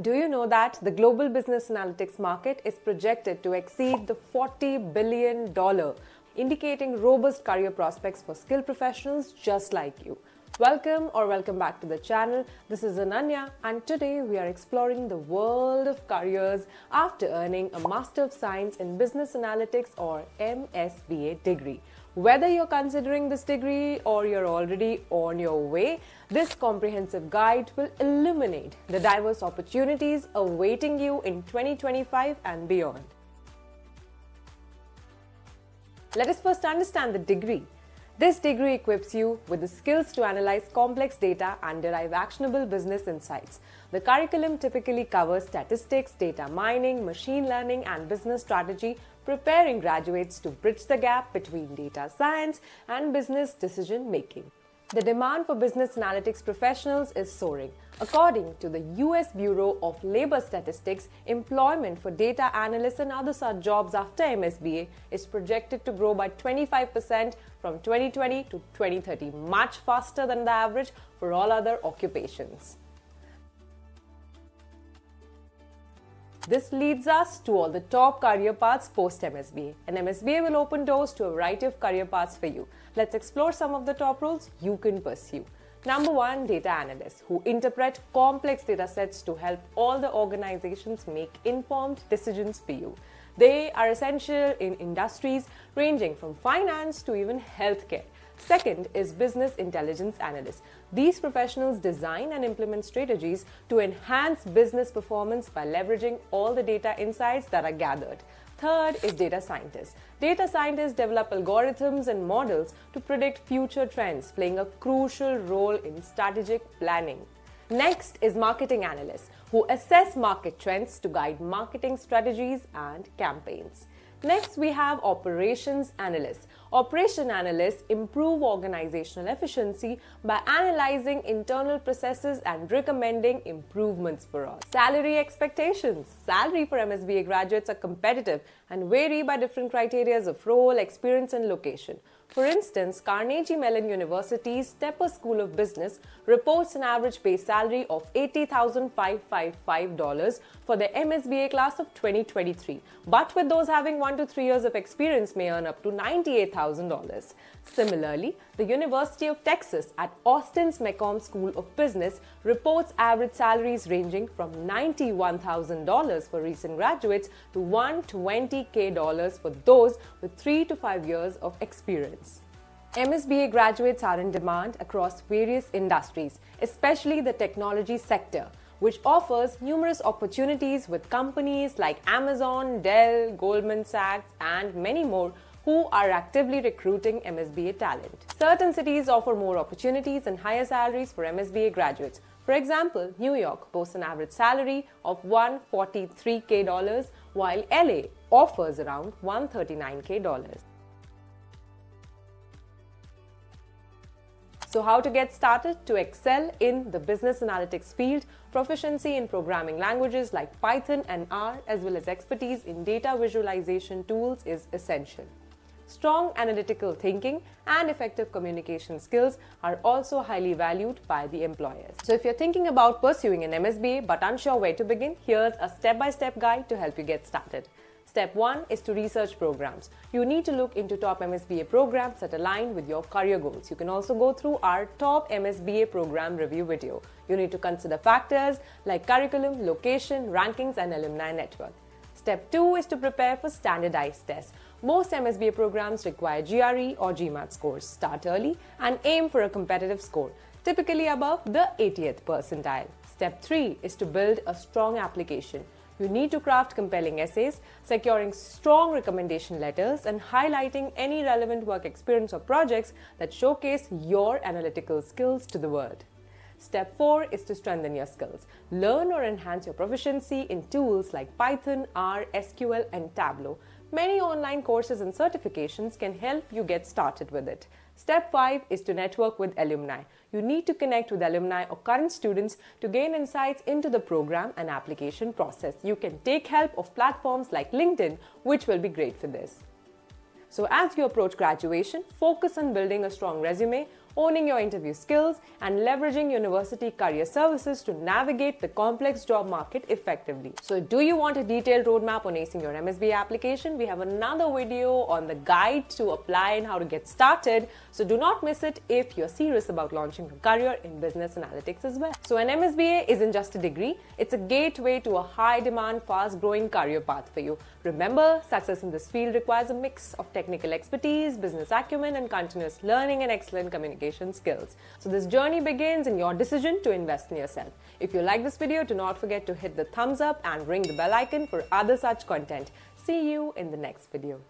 Do you know that the global business analytics market is projected to exceed the $40 billion, indicating robust career prospects for skilled professionals just like you? Welcome or welcome back to the channel. This is Ananya, and today we are exploring the world of careers after earning a Master of Science in Business Analytics or MSBA degree. Whether you're considering this degree or you're already on your way, this comprehensive guide will illuminate the diverse opportunities awaiting you in 2025 and beyond. Let us first understand the degree. This degree equips you with the skills to analyze complex data and derive actionable business insights. The curriculum typically covers statistics, data mining, machine learning, and business strategy preparing graduates to bridge the gap between data science and business decision making. The demand for business analytics professionals is soaring. According to the US Bureau of Labor Statistics, employment for data analysts and other such jobs after MSBA is projected to grow by 25% from 2020 to 2030, much faster than the average for all other occupations. This leads us to all the top career paths post MSBA. And MSBA will open doors to a variety of career paths for you. Let's explore some of the top roles you can pursue. Number one, data analysts who interpret complex data sets to help all the organizations make informed decisions for you. They are essential in industries ranging from finance to even healthcare. Second is business intelligence analysts. These professionals design and implement strategies to enhance business performance by leveraging all the data insights that are gathered. Third is data scientists. Data scientists develop algorithms and models to predict future trends, playing a crucial role in strategic planning. Next is marketing analysts who assess market trends to guide marketing strategies and campaigns. Next, we have operations analysts. Operation analysts improve organizational efficiency by analyzing internal processes and recommending improvements for us. Salary expectations. Salary for MSBA graduates are competitive and vary by different criteria of role, experience, and location. For instance, Carnegie Mellon University's Tepper School of Business reports an average base salary of $80,555 for the MSBA class of 2023, but with those having 1 to 3 years of experience may earn up to $98,000. Similarly, the University of Texas at Austin's McCombs School of Business reports average salaries ranging from $91,000 for recent graduates to $120k for those with 3 to 5 years of experience. MSBA graduates are in demand across various industries, especially the technology sector, which offers numerous opportunities with companies like Amazon, Dell, Goldman Sachs, and many more who are actively recruiting MSBA talent. Certain cities offer more opportunities and higher salaries for MSBA graduates. For example, New York boasts an average salary of 143k dollars, while LA offers around 139k So, how to get started to excel in the business analytics field, proficiency in programming languages like Python and R, as well as expertise in data visualization tools is essential. Strong analytical thinking and effective communication skills are also highly valued by the employers. So, if you're thinking about pursuing an MSBA but unsure where to begin, here's a step by step guide to help you get started. Step 1 is to research programs. You need to look into top MSBA programs that align with your career goals. You can also go through our top MSBA program review video. You need to consider factors like curriculum, location, rankings, and alumni network. Step 2 is to prepare for standardized tests. Most MSBA programs require GRE or GMAT scores. Start early and aim for a competitive score, typically above the 80th percentile. Step 3 is to build a strong application. You need to craft compelling essays, securing strong recommendation letters, and highlighting any relevant work experience or projects that showcase your analytical skills to the world. Step 4 is to strengthen your skills. Learn or enhance your proficiency in tools like Python, R, SQL, and Tableau. Many online courses and certifications can help you get started with it. Step 5 is to network with alumni. You need to connect with alumni or current students to gain insights into the program and application process. You can take help of platforms like LinkedIn, which will be great for this. So, as you approach graduation, focus on building a strong resume owning your interview skills, and leveraging university career services to navigate the complex job market effectively. So, do you want a detailed roadmap on acing your MSBA application? We have another video on the guide to apply and how to get started. So, do not miss it if you're serious about launching a career in business analytics as well. So, an MSBA isn't just a degree, it's a gateway to a high demand, fast growing career path for you. Remember, success in this field requires a mix of technical expertise, business acumen, and continuous learning and excellent communication skills. So, this journey begins in your decision to invest in yourself. If you like this video, do not forget to hit the thumbs up and ring the bell icon for other such content. See you in the next video.